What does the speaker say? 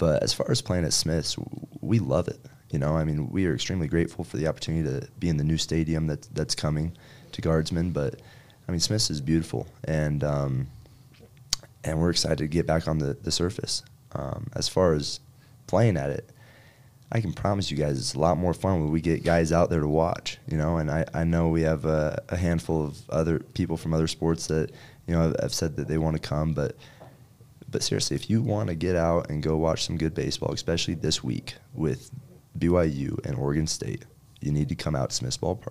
but as far as playing at Smith's, we love it. You know, I mean, we are extremely grateful for the opportunity to be in the new stadium that that's coming to Guardsman. But I mean, Smith's is beautiful, and um, and we're excited to get back on the the surface. Um, as far as playing at it, I can promise you guys it's a lot more fun when we get guys out there to watch. You know, and I, I know we have a, a handful of other people from other sports that you know have said that they want to come, but but seriously, if you want to get out and go watch some good baseball, especially this week with BYU and Oregon State, you need to come out to Smith's Ballpark.